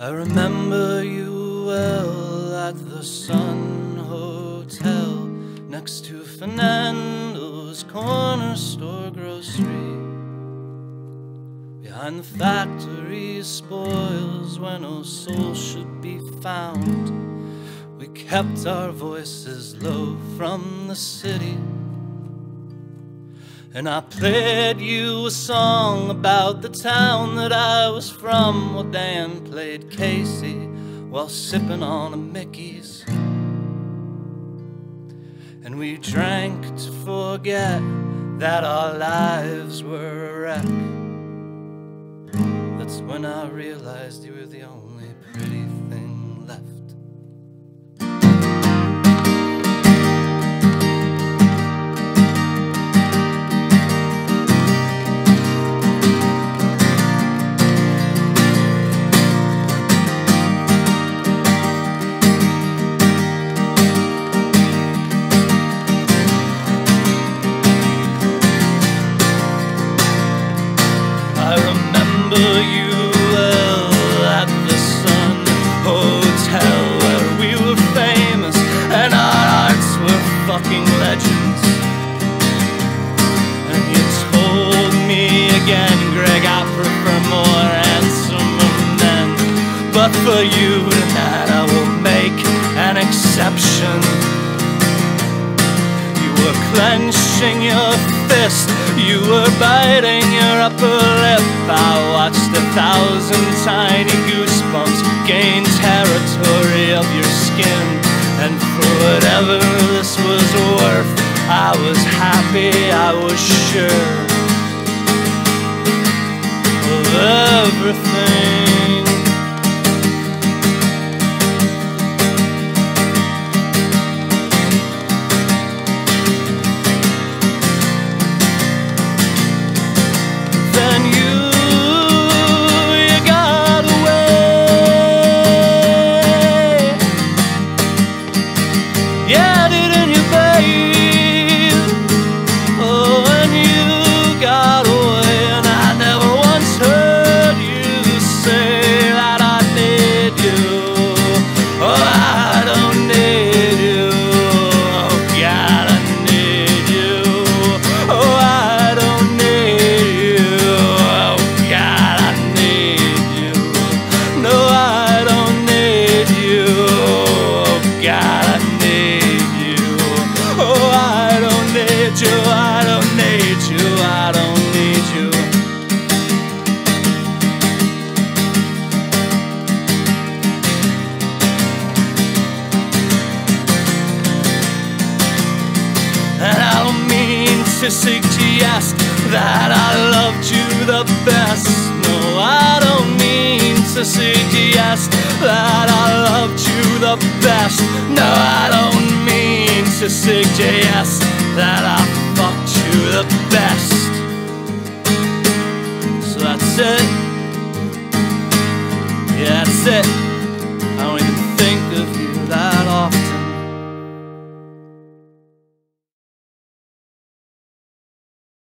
I remember you well at the Sun Hotel next to Fernando's corner store grocery. Behind the factory spoils where no soul should be found. We kept our voices low from the city. And I played you a song about the town that I was from while Dan played Casey while sipping on a Mickey's. And we drank to forget that our lives were a wreck. That's when I realized you were the only pretty thing left. But for you tonight, I will make an exception. You were clenching your fist, you were biting your upper lip. I watched a thousand tiny goosebumps gain territory of your skin. And for whatever this was worth, I was happy, I was sure to suggest that I loved you the best. No, I don't mean to suggest that I loved you the best. No, I don't mean to suggest that I fucked you the best. So that's it. Yeah, that's it.